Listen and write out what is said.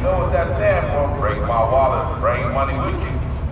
You know what that stands for? Break my wallet, bring money with you.